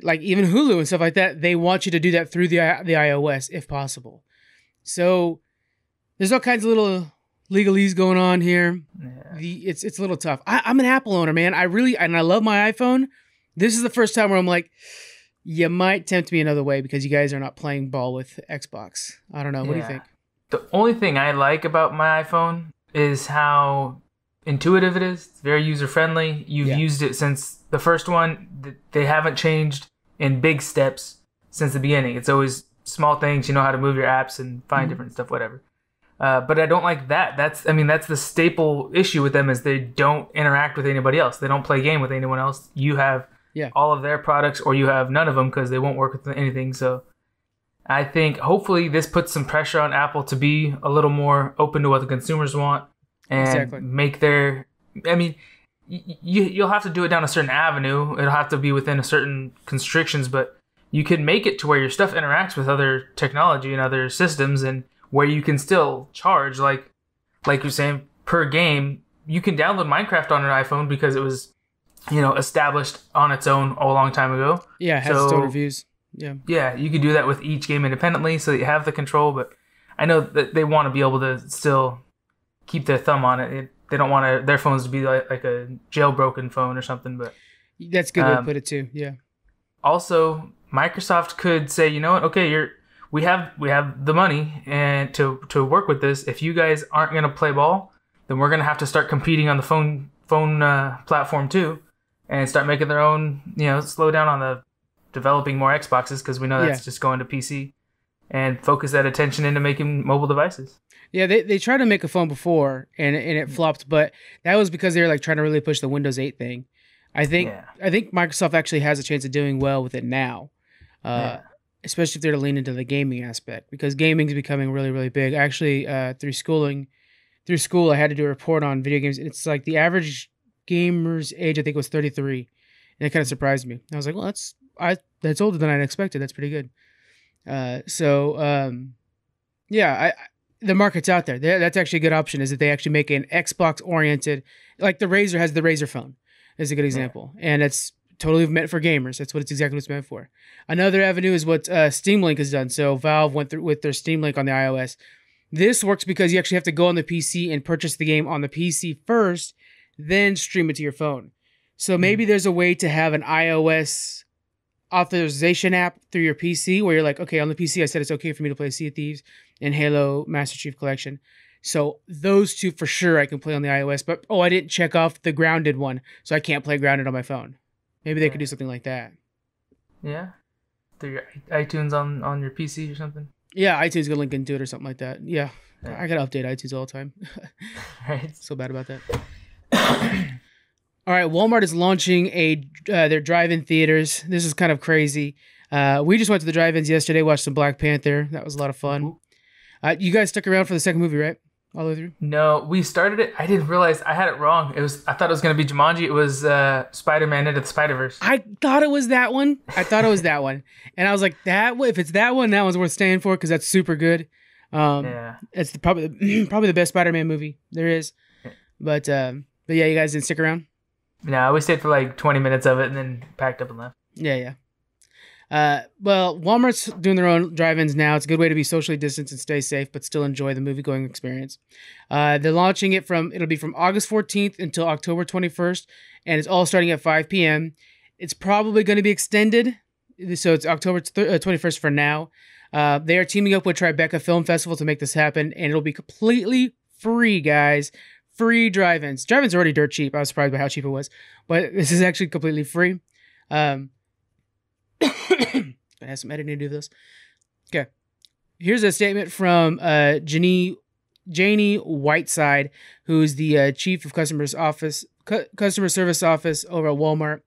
like even Hulu and stuff like that, they want you to do that through the, the iOS if possible. So there's all kinds of little legalese going on here Yeah. the it's it's a little tough. I, I'm an Apple owner, man. I really and I love my iPhone. This is the first time where I'm like, you might tempt me another way because you guys are not playing ball with Xbox. I don't know. What do you think? The only thing I like about my iPhone is how intuitive it is. It's very user friendly. You've Yeah. used it since the first one. They haven't changed in big steps since the beginning. It's always small things. You know how to move your apps and find Mhm. different stuff, whatever. Uh, but I don't like that. That's I mean that's the staple issue with them is they don't interact with anybody else. They don't play game with anyone else. You have Yeah. all of their products or you have none of them because they won't work with anything. So I think hopefully this puts some pressure on Apple to be a little more open to what the consumers want and Exactly. make their. I mean, y- you you'll have to do it down a certain avenue. It'll have to be within a certain constrictions, but you can make it to where your stuff interacts with other technology and other systems, and where you can still charge like like you're saying per game. You can download Minecraft on an iPhone because it was you know established on its own a long time ago Yeah, it has its own reviews. Yeah, yeah, you could do that with each game independently so that you have the control, but I know that they want to be able to still keep their thumb on it. it they don't want to, their phones to be like, like a jailbroken phone or something, but that's a good way to Um, put it too. Yeah, also Microsoft could say, you know what, okay, you're we have we have the money and to to work with this. If you guys aren't gonna play ball, then we're gonna have to start competing on the phone phone uh, platform too, and start making their own. You know, slow down on the developing more Xboxes because we know that's Yeah. just going to PC, and focus that attention into making mobile devices. yeah. They they tried to make a phone before and and it flopped, but that was because they were like trying to really push the Windows 8 thing. I think Yeah. I think Microsoft actually has a chance of doing well with it now. Uh, Yeah. especially if they're to lean into the gaming aspect because gaming is becoming really really big actually uh, through schooling through school i had to do a report on video games it's like the average gamer's age i think it was 33 and it kind of surprised me. I was like well that's i that's older than i expected. That's pretty good. Uh, so um, yeah I, I the market's out there. That- that's actually a good option is that they actually make an xbox oriented like the razer has the razer phone is a good example and it's totally meant for gamers. That's what it's exactly what it's meant for. Another avenue is what uh, Steam Link has done. So Valve went through with their Steam Link on the iOS. This works because you actually have to go on the PC and purchase the game on the PC first, then stream it to your phone. So hmm. maybe there's a way to have an iOS authorization app through your PC where you're like, okay, on the PC, I said it's okay for me to play Sea of Thieves and Halo Master Chief Collection. So those two for sure I can play on the iOS. But oh, I didn't check off the grounded one, so I can't play grounded on my phone. Maybe they could do something like that. Yeah. Through your iTunes on on your PC or something. Yeah, iTunes gonna link into it or something like that. Yeah, Yeah. I gotta update iTunes all the time. Right. so bad about that. all right, Walmart is launching a uh, their drive-in theaters. This is kind of crazy. Uh, we just went to the drive-ins yesterday, watched some Black Panther. That was a lot of fun. Uh, you guys stuck around for the second movie, right? All the way through. No, we started it. I didn't realize I had it wrong. It was I thought it was gonna be Jumanji. It was uh, Spider Man into the Spider Verse. I thought it was that one. I thought it was that one, and I was like, "That if it's that one, that one's worth staying for because that's super good." Um, Yeah. it's the, probably the, probably the best Spider-Man movie there is. But um, but yeah, you guys didn't stick around. No, we stayed for like 20 minutes of it and then packed up and left. Yeah, yeah. Uh, well, Walmart's doing their own drive-ins now. It's a good way to be socially distanced and stay safe, but still enjoy the movie-going experience. Uh, they're launching it from it'll be from August 14th until October 21st, and it's all starting at 5 p.m. It's probably going to be extended, so it's October th- uh, 21st for now. Uh, they are teaming up with Tribeca Film Festival to make this happen, and it'll be completely free, guys. Free drive-ins. Drive-ins already dirt cheap. I was surprised by how cheap it was, but this is actually completely free. Um, I have some editing to do this. Okay. Here's a statement from uh Janey Janey Whiteside, who's the uh, chief of customers office cu- customer service office over at Walmart.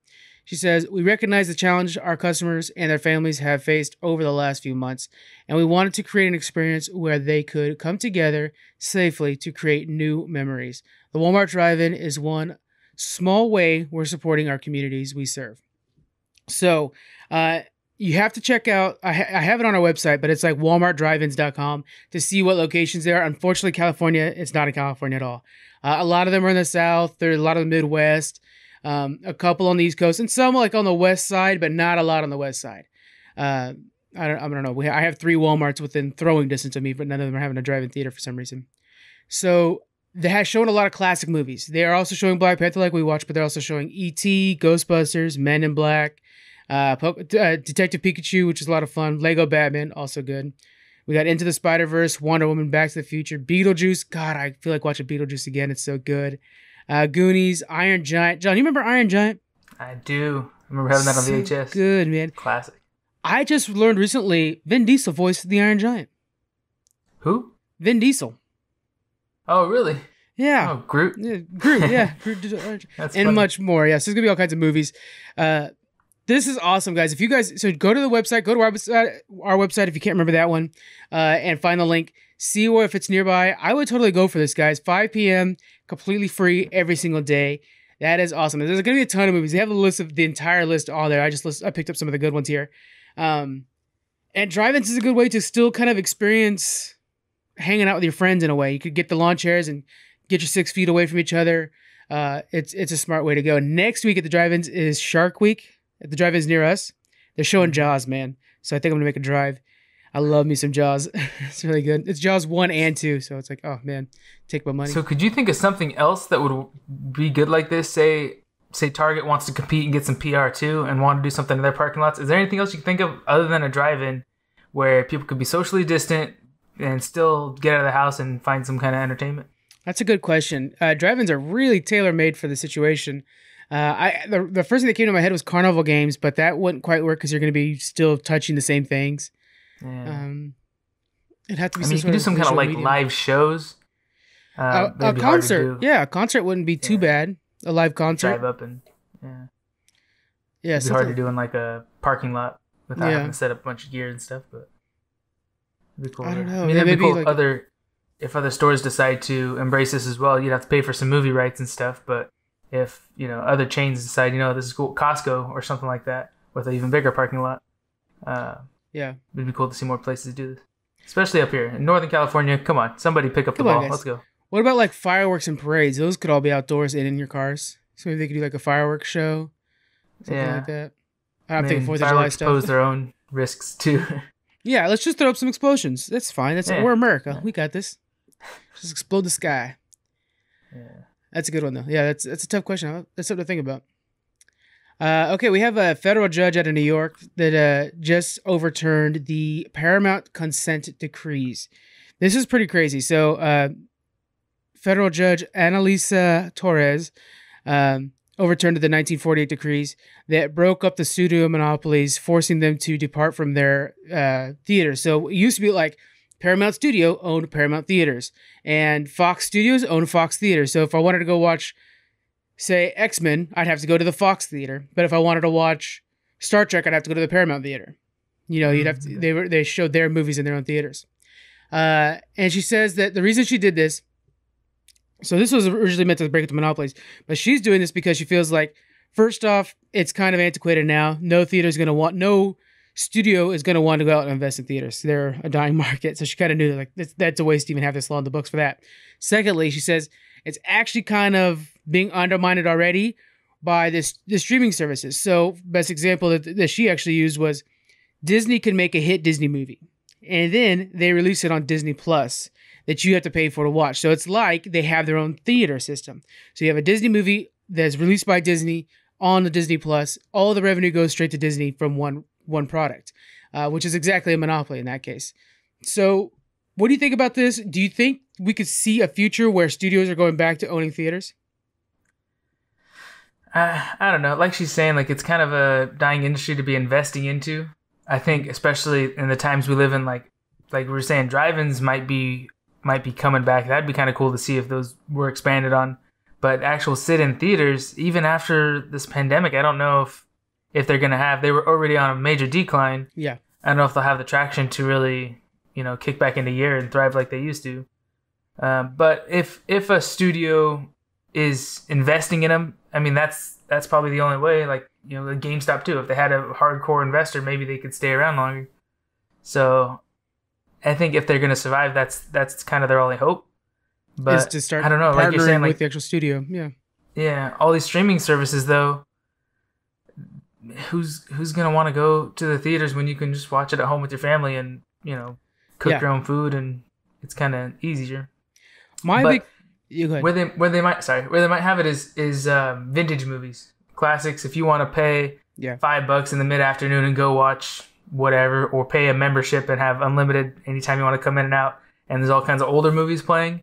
She says, "We recognize the challenge our customers and their families have faced over the last few months, and we wanted to create an experience where they could come together safely to create new memories. The Walmart Drive-In is one small way we're supporting our communities we serve." So, uh, you have to check out, I, ha- I have it on our website, but it's like walmartdriveins.com to see what locations there are. Unfortunately, California, it's not in California at all. Uh, a lot of them are in the South, there's a lot of the Midwest, um, a couple on the East Coast, and some like on the West side, but not a lot on the West side. Uh, I don't, I don't know. We, I have three Walmarts within throwing distance of me, but none of them are having a drive-in theater for some reason. So they have shown a lot of classic movies. They are also showing Black Panther like we watched, but they're also showing E.T., Ghostbusters, Men in Black, uh, po- uh, Detective Pikachu, which is a lot of fun. Lego Batman, also good. We got Into the Spider Verse, Wonder Woman, Back to the Future, Beetlejuice. God, I feel like watching Beetlejuice again. It's so good. Uh, Goonies, Iron Giant. John, you remember Iron Giant? I do. I remember having that on So VHS. Good man. Classic. I just learned recently Vin Diesel voiced the Iron Giant. Who? Vin Diesel. Oh, really? Yeah. Oh, Groot. Yeah, Groot, yeah. Groot did Iron Giant. That's and funny. much more. Yes, there's gonna be all kinds of movies. Uh, this is awesome, guys. If you guys so go to the website, go to our website, our website if you can't remember that one, uh, and find the link. See where if it's nearby. I would totally go for this, guys. 5 p.m. completely free every single day. That is awesome. There's gonna be a ton of movies. They have a list of the entire list all there. I just list, I picked up some of the good ones here. Um, and drive-ins is a good way to still kind of experience hanging out with your friends in a way. You could get the lawn chairs and get your six feet away from each other. Uh, it's it's a smart way to go. Next week at the drive-ins is Shark Week at the drive-ins near us. They're showing Jaws, man. So I think I'm gonna make a drive. I love me some Jaws. it's really good. It's Jaws one and two, so it's like, oh man, take my money. So, could you think of something else that would be good like this? Say, say Target wants to compete and get some PR too, and want to do something in their parking lots. Is there anything else you can think of other than a drive-in where people could be socially distant and still get out of the house and find some kind of entertainment? That's a good question. Uh, drive-ins are really tailor-made for the situation. Uh, I the, the first thing that came to my head was carnival games, but that wouldn't quite work because you're going to be still touching the same things. Yeah. Um, it had to be. I mean, you some could do some kind of like medium. live shows. Uh, a, a that'd be hard to concert. Yeah, a concert wouldn't be too Yeah. bad. A live concert. Drive up and yeah, yeah, it'd hard to do in like a parking lot without Yeah. having to set up a bunch of gear and stuff. But it'd be cool. I don't know. I mean, Yeah, it'd be cool if like- other if other stores decide to embrace this as well. You'd have to pay for some movie rights and stuff. But if you know other chains decide, you know, this is cool, Costco or something like that with an even bigger parking lot, uh, Yeah. it'd be cool to see more places do this. Especially up here in Northern California. Come on, somebody pick up Come the ball. guys. Let's go. What about like fireworks and parades? Those could all be outdoors and in your cars. So maybe they could do like a fireworks show, something Yeah. like that. I'm thinking mean, Fourth of July fireworks stuff. pose their own risks too. Yeah, let's just throw up some explosions. That's fine. That's Yeah. we're America. We got this. Just explode the sky. yeah. That's a good one though. Yeah, that's that's a tough question. That's something to think about. Uh, okay, we have a federal judge out of New York that uh, just overturned the Paramount consent decrees. This is pretty crazy. So, uh, federal judge Analisa Torres um, overturned the 1948 decrees that broke up the studio monopolies, forcing them to depart from their uh, theaters. So it used to be like Paramount Studio owned Paramount Theaters, and Fox Studios owned Fox Theaters. So if I wanted to go watch, say, X Men, I'd have to go to the Fox Theater. But if I wanted to watch Star Trek, I'd have to go to the Paramount Theater. You know, you'd have to, they were they showed their movies in their own theaters. Uh, and she says that the reason she did this, so this was originally meant to break up the monopolies, but she's doing this because she feels like, first off, it's kind of antiquated now. No theater is going to want, no studio is going to want to go out and invest in theaters. They're a dying market. So she kind of knew that like that's, that's a waste to even have this law in the books for that. Secondly, she says it's actually kind of being undermined already by this the streaming services. So best example that, that she actually used was Disney can make a hit Disney movie and then they release it on Disney Plus that you have to pay for to watch. So it's like they have their own theater system. So you have a Disney movie that's released by Disney on the Disney Plus. All the revenue goes straight to Disney from one one product, uh, which is exactly a monopoly in that case. So, what do you think about this? Do you think we could see a future where studios are going back to owning theaters? Uh, I don't know. Like she's saying, like it's kind of a dying industry to be investing into. I think especially in the times we live in, like like we were saying, drive-ins might be might be coming back. That'd be kind of cool to see if those were expanded on. But actual sit-in theaters, even after this pandemic, I don't know if if they're gonna have. They were already on a major decline. Yeah, I don't know if they'll have the traction to really, you know, kick back into gear and thrive like they used to. Um, but if if a studio is investing in them, I mean that's that's probably the only way. Like you know, the GameStop too. If they had a hardcore investor, maybe they could stay around longer. So, I think if they're going to survive, that's that's kind of their only hope. But is to start I don't know, like you're saying, like with the actual studio. Yeah, yeah. All these streaming services, though, who's who's going to want to go to the theaters when you can just watch it at home with your family and you know cook yeah. your own food and it's kind of easier. My but big, where they where they might sorry where they might have it is is um, vintage movies classics. If you want to pay yeah. five bucks in the mid afternoon and go watch whatever, or pay a membership and have unlimited anytime you want to come in and out, and there's all kinds of older movies playing,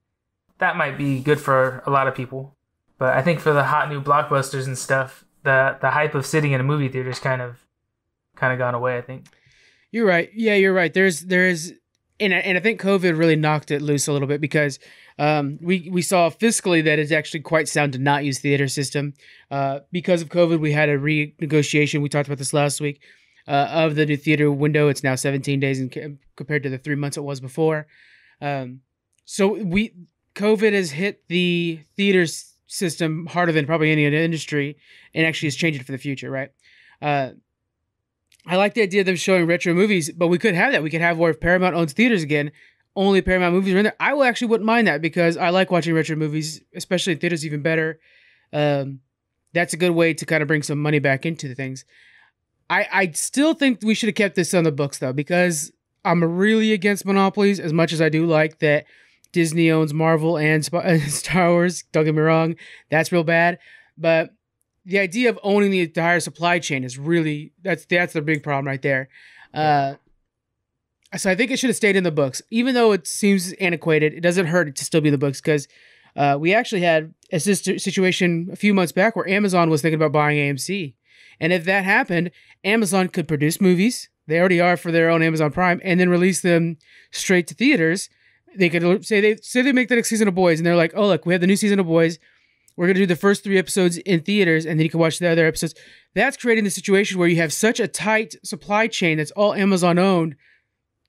that might be good for a lot of people. But I think for the hot new blockbusters and stuff, the the hype of sitting in a movie theater is kind of kind of gone away. I think. You're right. Yeah, you're right. There's there's and and I think COVID really knocked it loose a little bit because um, we we saw fiscally that it's actually quite sound to not use theater system. Uh, because of COVID, we had a renegotiation. We talked about this last week uh, of the new theater window. It's now 17 days in, compared to the three months it was before. Um, so we COVID has hit the theater system harder than probably any other industry, and actually has changed it for the future. Right. Uh, I like the idea of them showing retro movies, but we could have that. We could have where if Paramount owns theaters again, only Paramount movies are in there. I will actually wouldn't mind that because I like watching retro movies, especially in theaters, even better. Um, that's a good way to kind of bring some money back into the things. I I still think we should have kept this on the books though because I'm really against monopolies as much as I do like that Disney owns Marvel and Star Wars. Don't get me wrong, that's real bad, but the idea of owning the entire supply chain is really that's that's the big problem right there. Uh, so I think it should have stayed in the books, even though it seems antiquated. It doesn't hurt to still be in the books because uh, we actually had a situation a few months back where Amazon was thinking about buying AMC, and if that happened, Amazon could produce movies. They already are for their own Amazon Prime, and then release them straight to theaters. They could say they say they make the next season of Boys, and they're like, "Oh, look, we have the new season of Boys. We're gonna do the first three episodes in theaters, and then you can watch the other episodes." That's creating the situation where you have such a tight supply chain that's all Amazon owned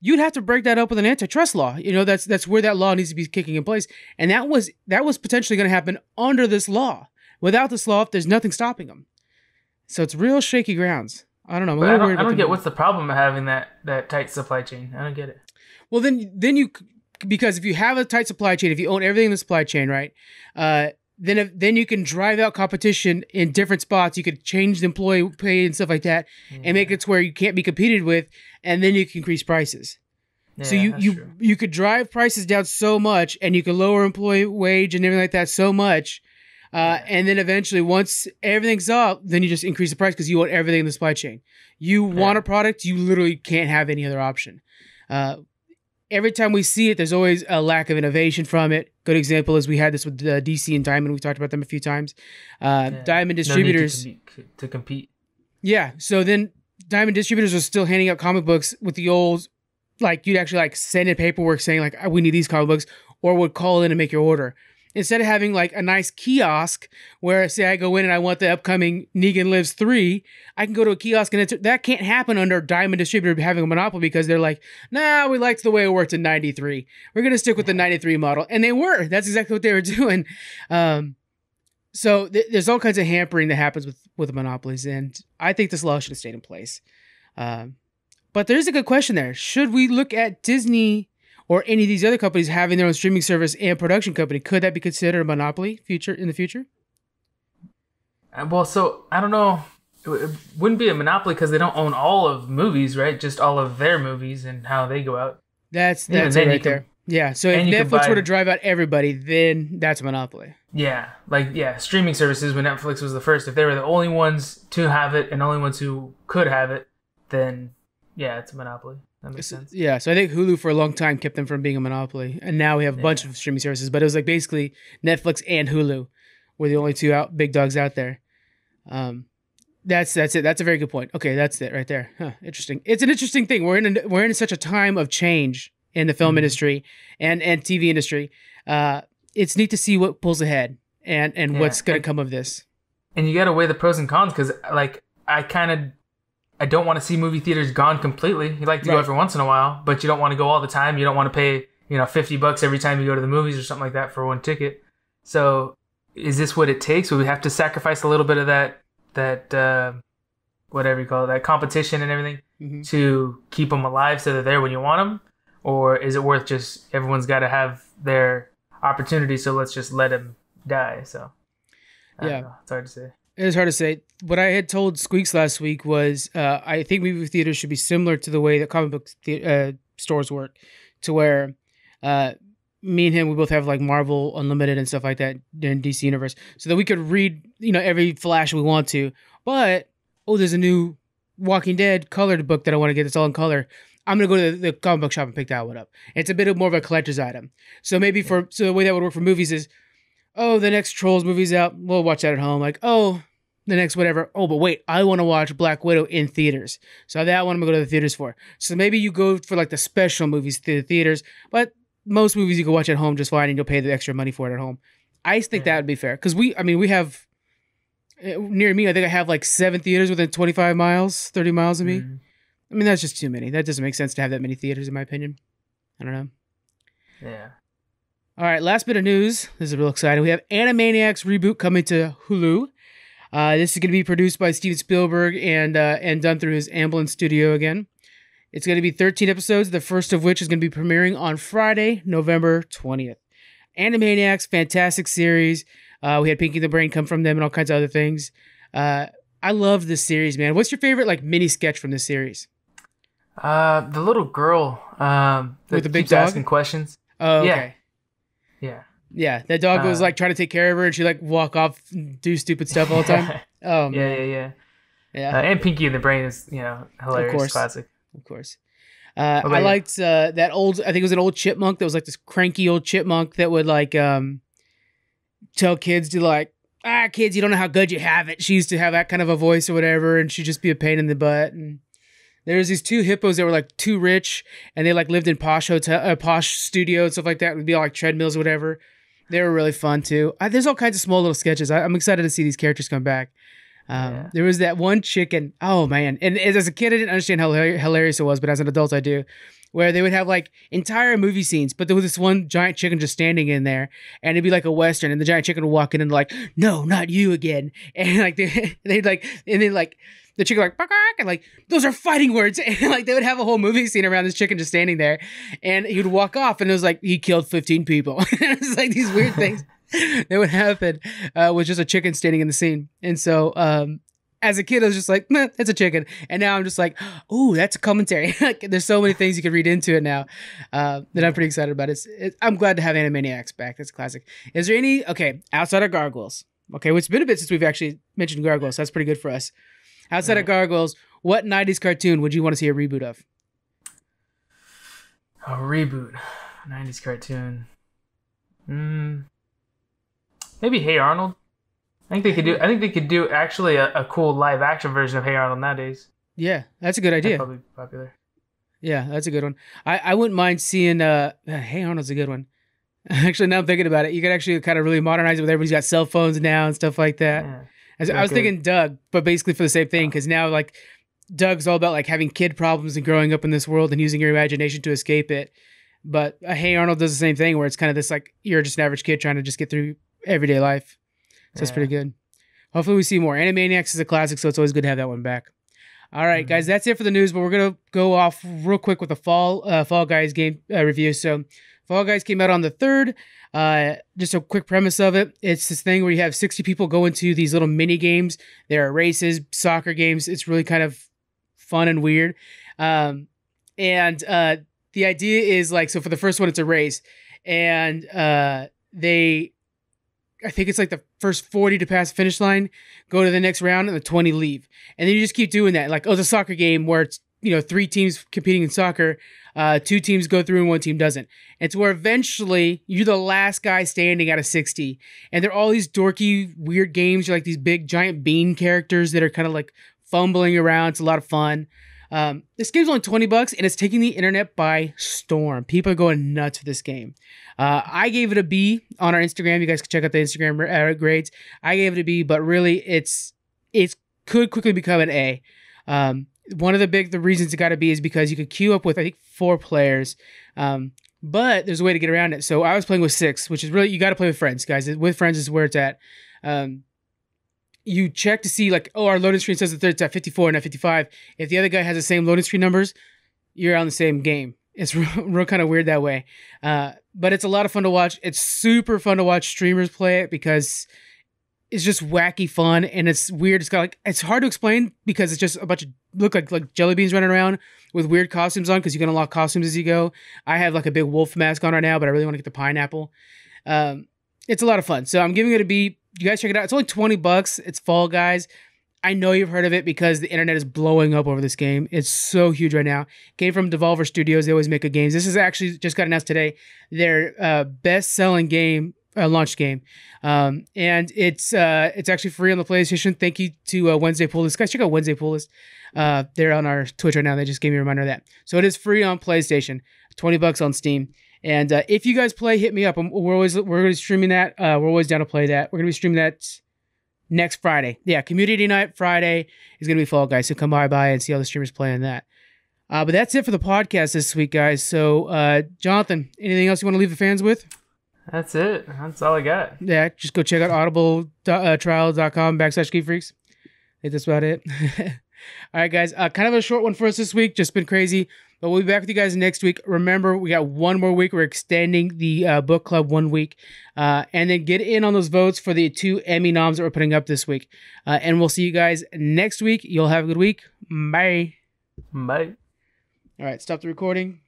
you'd have to break that up with an antitrust law. You know, that's that's where that law needs to be kicking in place. And that was that was potentially going to happen under this law. Without this law, there's nothing stopping them. So it's real shaky grounds. I don't know. i don't, I don't get what's the problem of having that that tight supply chain. I don't get it. Well, then then you because if you have a tight supply chain, if you own everything in the supply chain, right? Uh, then if, then you can drive out competition in different spots. You could change the employee pay and stuff like that, yeah. and make it to where you can't be competed with, and then you can increase prices. Yeah, so you you true. you could drive prices down so much, and you could lower employee wage and everything like that so much, uh, yeah. and then eventually once everything's up, then you just increase the price because you want everything in the supply chain. You want a product, you literally can't have any other option. Uh, every time we see it, there's always a lack of innovation from it good example is we had this with uh, DC and Diamond. We talked about them a few times. Uh, Yeah. Diamond No need to distributors. compete- to compete. Yeah. So then Diamond Distributors was still handing out comic books with the old, like you'd actually like send in paperwork saying like "Ah, we need these comic books, or would call in and make your order. Instead of having like a nice kiosk where say I go in and I want the upcoming Negan Lives three, I can go to a kiosk and that can't happen under Diamond Distributor having a monopoly because they're like, nah, we liked the way it worked in '93. We're gonna stick with the '93 model, and they were. That's exactly what they were doing. Um, so th- there's all kinds of hampering that happens with with monopolies, and I think this law should have stayed in place. Um, but there's a good question there: Should we look at Disney or any of these other companies having their own streaming service and production company? Could that be considered a monopoly future in the future? Uh, Well, so I don't know. It wouldn't be a monopoly because they don't own all of movies, right? Just all of their movies and how they go out. That's that's it right can- there. Yeah. So if and you can Netflix buy- were to drive out everybody, then that's a monopoly. Yeah, like yeah, streaming services when Netflix was the first. If they were the only ones to have it and only ones who could have it, then yeah, it's a monopoly. That makes sense. Yeah, so I think Hulu for a long time kept them from being a monopoly, and now we have a bunch of streaming services. But it was like basically Netflix and Hulu were the only two out big dogs out there. Um, that's that's it. That's a very good point. Okay, that's it right there. Huh, interesting. It's an interesting thing. We're in a, we're in such a time of change in the film Mhm. industry and and TV industry. Uh, it's neat to see what pulls ahead and and Yeah, what's going to come of this. And you got to weigh the pros and cons because like I kind of I don't want to see movie theaters gone completely. You like to go every once in a while, but you don't want to go all the time. You don't want to pay you know fifty bucks every time you go to the movies or something like that for one ticket. So is this what it takes? Would we have to sacrifice a little bit of that that uh, whatever you call it, that competition and everything hmm to keep them alive so they're there when you want them, or is it worth just everyone's got to have their opportunity? So let's just let them die. So Yeah. know. it's hard to say. It's hard to say. What I had told Squeaks last week was uh, I think movie theaters should be similar to the way that comic book the- uh, stores work, to where uh, me and him we both have like Marvel Unlimited and stuff like that in DC Universe, so that we could read you know every Flash we want to. But oh, there's a new Walking Dead colored book that I want to get. That's all in color. I'm gonna go to the, the comic book shop and pick that one up. It's a bit of more of a collector's item. So maybe for so the way that would work for movies is oh, the next Trolls movie's out. We'll watch that at home. Like, oh, the next whatever. Oh, but wait, I want to watch Black Widow in theaters. So that one I'm gonna go to the theaters for. So maybe you go for like the special movies to the theaters, but most movies you can watch at home just fine, and you'll pay the extra money for it at home. I think that would be fair because we, I mean, we have eh, near me. I think I have like seven theaters within 25 miles, 30 miles of me. Mhm. I mean, that's just too many. That doesn't make sense to have that many theaters, in my opinion. I don't know. Yeah. All right, last bit of news. This is real exciting. We have Animaniacs reboot coming to Hulu. Uh, this is going to be produced by Steven Spielberg and uh, and done through his Amblin studio again. It's going to be 13 episodes, the first of which is going to be premiering on Friday, November 20th. Animaniacs, fantastic series. Uh, we had Pinky the Brain come from them and all kinds of other things. Uh, I love this series, man. What's your favorite like mini sketch from this series? Uh, the little girl um that With the big keeps dog? asking questions. Oh, okay. Yeah. Yeah, Yeah, that dog was Uh, like trying to take care of her, and she like walk off, do stupid stuff all the time. Oh, yeah, yeah, yeah. yeah, Uh, and Pinky and the Brain is you know hilarious, course. classic. of course. Uh, I you? liked uh, that old. I think it was an old chipmunk that was like this cranky old chipmunk that would like um tell kids to like ah kids you don't know how good you have it. She used to have that kind of a voice or whatever, and she'd just be a pain in the butt. And there was these two hippos that were like too rich, and they like lived in posh hotel, uh, posh studio and stuff like that. It would be all like treadmills or whatever. They were really fun too. I, there's all kinds of small little sketches. I, I'm excited to see these characters come back. Um, Yeah. There was that one chicken. Oh man! And as as a kid, I didn't understand how hilar- hilarious it was, but as an adult, I do. Where they would have like entire movie scenes, but there was this one giant chicken just standing in there, and it'd be like a western, and the giant chicken would walk in and like, "No, not you again!" And like they, they'd like, and then like the chicken like, and like those are fighting words, and like they would have a whole movie scene around this chicken just standing there, and he would walk off, and it was like he killed fifteen people. it was like these weird things that would happen uh, with just a chicken standing in the scene, and so um, as a kid, I was just like, Meh, it's a chicken. And now I'm just like, oh, that's a commentary. like, there's so many things you can read into it now uh, that I'm pretty excited about. It's, it, I'm glad to have Animaniacs back. That's classic. Is there any, okay, outside of Gargoyles, okay, well, it's been a bit since we've actually mentioned Gargoyles. That's pretty good for us. Outside of Right. Gargoyles, what 90s cartoon would you want to see a reboot of? A reboot, '90s cartoon. Mm, maybe Hey Arnold. I think they could do. I think they could do actually a, a cool live action version of Hey Arnold nowadays. Yeah, that's a good That'd idea. probably popular. Yeah, that's a good one. I, I wouldn't mind seeing uh Hey Arnold's a good one. Actually, now I'm thinking about it, you could actually kind of really modernize it with everybody's got cell phones now and stuff like that. Yeah. As- I was good. thinking Doug, but basically for the same thing, because now like Doug's all about like having kid problems and growing up in this world and using your imagination to escape it. But uh, Hey Arnold does the same thing, where it's kind of this like you're just an average kid trying to just get through everyday life. So it's Yeah. pretty good. Hopefully we see more. Animaniacs is a classic, so it's always good to have that one back. All right, Mhm. guys, that's it for the news. But we're gonna go off real quick with the fall uh, Fall Guys game uh, review. So, Fall Guys came out on the third. Uh, just a quick premise of it: it's this thing where you have sixty people go into these little mini games. There are races, soccer games. It's really kind of fun and weird. Um, and uh, the idea is like so for the first one, it's a race, and uh, they, I think it's like the first forty to pass the finish line go to the next round, and the twenty leave and then you just keep doing that. Like, oh, a soccer game where it's you know three teams competing in soccer, uh, two teams go through and one team doesn't. To where eventually you're the last guy standing out of sixty, and they're all these dorky, weird games. You're like these big giant bean characters that are kind of like fumbling around. It's a lot of fun. Um, this game's only 20 bucks and it's taking the internet by storm. People are going nuts for this game. Uh, I gave it a B on our Instagram. You guys can check out the Instagram uh, grades. I gave it a B, but really it's it's could quickly become an A. Um, one of the big the reasons it got to be is because you could queue up with I think four players, um, but there's a way to get around it. So I was playing with six, which is really you got to play with friends, guys. With friends is where it's at. Um, you check to see like oh our loading screen says that it's at 54 and at 55. If the other guy has the same loading screen numbers, you're on the same game. It's real, real kind of weird that way. Uh, but it's a lot of fun to watch. It's super fun to watch streamers play it because it's just wacky fun and it's weird. It's got like it's hard to explain because it's just a bunch of look like like jelly beans running around with weird costumes on because you can unlock costumes as you go. I have like a big wolf mask on right now, but I really want to get the pineapple. Um, it's a lot of fun. So I'm giving it a B. You guys check it out. It's only 20 bucks. It's Fall Guys. I know you've heard of it because the internet is blowing up over this game. It's so huge right now. Came from Devolver Studios. They always make good games. This is actually just got announced today. Their uh, best-selling game, uh, launch game, um, and it's uh, it's actually free on the PlayStation. Thank you to uh, Wednesday Pool List. Guys, check out Wednesday Pool List. Uh, they're on our Twitch right now. They just gave me a reminder of that. So it is free on PlayStation. 20 bucks on Steam. And uh, if you guys play, hit me up. Um, We're always we're to be streaming that. Uh, we're always down to play that. We're to be streaming that next Friday. Yeah, Community Night Friday is to be Fall Guys. So come by by and see all the streamers playing that. Uh, but that's it for the podcast this week, guys. So, uh, Jonathan, anything else you want to leave the fans with? That's it. That's all I got. Yeah, just go check out audibletrial.com backslash geek freaks. I think that's about it. All right, guys. Uh, kind of a short one for us this week. Just been crazy. But we'll be back with you guys next week. Remember, we got one more week. We're extending the uh, book club one week. Uh, and then get in on those votes for the two Emmy noms that we're putting up this week. Uh, and we'll see you guys next week. You'll have a good week. Bye. Bye. All right, stop the recording.